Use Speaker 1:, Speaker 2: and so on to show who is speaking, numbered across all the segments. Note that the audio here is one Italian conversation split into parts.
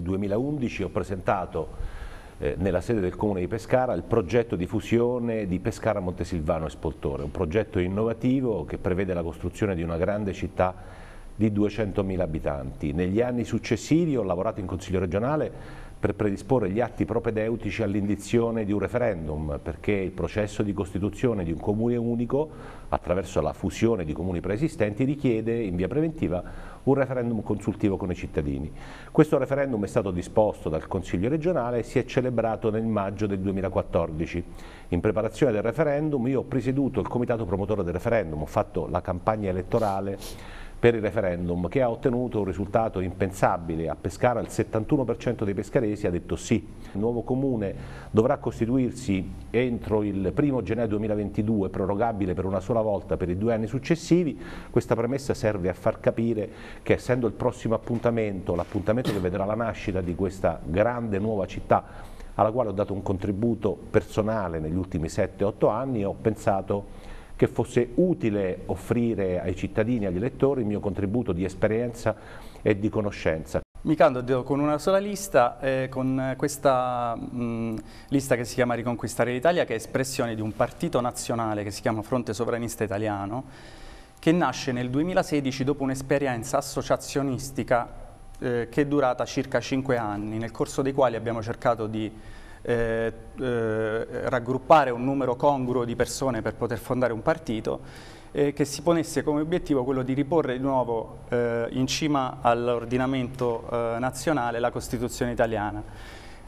Speaker 1: nel 2011 ho presentato eh, nella sede del Comune di Pescara il progetto di fusione di Pescara Montesilvano e Spoltore, un progetto innovativo che prevede la costruzione di una grande città di 200.000 abitanti. Negli anni successivi ho lavorato in Consiglio regionale per predisporre gli atti propedeutici all'indizione di un referendum, perché il processo di costituzione di un comune unico, attraverso la fusione di comuni preesistenti, richiede in via preventiva un referendum consultivo con i cittadini. Questo referendum è stato disposto dal Consiglio regionale e si è celebrato nel maggio del 2014. In preparazione del referendum io ho presieduto il comitato promotore del referendum, ho fatto la campagna elettorale per il referendum che ha ottenuto un risultato impensabile. A Pescara il 71% dei pescaresi ha detto sì. Il nuovo comune dovrà costituirsi entro il 1 gennaio 2022, prorogabile per una sola volta per i due anni successivi. Questa premessa serve a far capire che essendo il prossimo appuntamento, l'appuntamento che vedrà la nascita di questa grande nuova città alla quale ho dato un contributo personale negli ultimi 7-8 anni, ho pensato che fosse utile offrire ai cittadini e agli elettori il mio contributo di esperienza e di conoscenza.
Speaker 2: Mi candido con una sola lista, eh, con questa mh, lista che si chiama Riconquistare l'Italia, che è espressione di un partito nazionale che si chiama Fronte Sovranista Italiano, che nasce nel 2016 dopo un'esperienza associazionistica eh, che è durata circa cinque anni, nel corso dei quali abbiamo cercato di eh, eh, raggruppare un numero congruo di persone per poter fondare un partito eh, che si ponesse come obiettivo quello di riporre di nuovo eh, in cima all'ordinamento eh, nazionale la Costituzione italiana.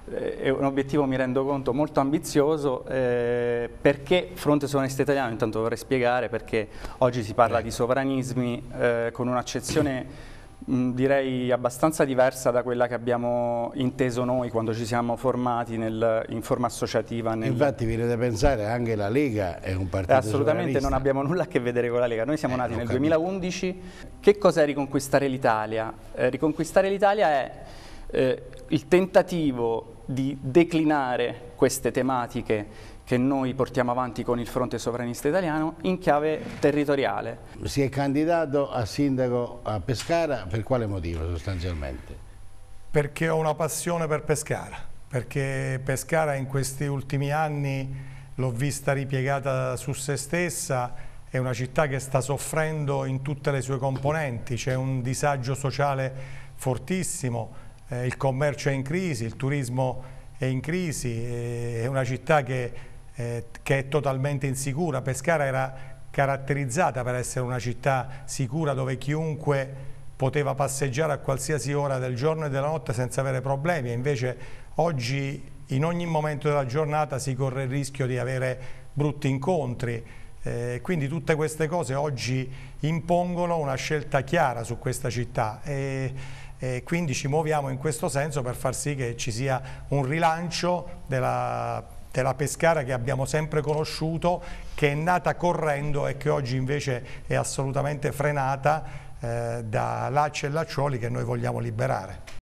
Speaker 2: È un obiettivo, mi rendo conto, molto ambizioso perché Fronte Sovranista Italiano, intanto vorrei spiegare perché oggi si parla di sovranismi con un'accezione direi abbastanza diversa da quella che abbiamo inteso noi quando ci siamo formati nel, in forma associativa.
Speaker 3: Nel... Infatti viene da pensare anche la Lega è un partito
Speaker 2: Assolutamente non abbiamo nulla a che vedere con la Lega, noi siamo eh, nati nel capito. 2011. Che cos'è Riconquistare l'Italia? Eh, Riconquistare l'Italia è eh, il tentativo di declinare queste tematiche che noi portiamo avanti con il fronte sovranista italiano in chiave territoriale.
Speaker 3: Si è candidato a sindaco a Pescara per quale motivo sostanzialmente?
Speaker 4: Perché ho una passione per Pescara, perché Pescara in questi ultimi anni l'ho vista ripiegata su se stessa, è una città che sta soffrendo in tutte le sue componenti, c'è un disagio sociale fortissimo, eh, il commercio è in crisi, il turismo è in crisi, è una città che eh, che è totalmente insicura. Pescara era caratterizzata per essere una città sicura dove chiunque poteva passeggiare a qualsiasi ora del giorno e della notte senza avere problemi. E invece oggi in ogni momento della giornata si corre il rischio di avere brutti incontri. Eh, quindi tutte queste cose oggi impongono una scelta chiara su questa città. E, e quindi ci muoviamo in questo senso per far sì che ci sia un rilancio della della Pescara che abbiamo sempre conosciuto, che è nata correndo e che oggi invece è assolutamente frenata eh, da lacci e lacciuoli che noi vogliamo liberare.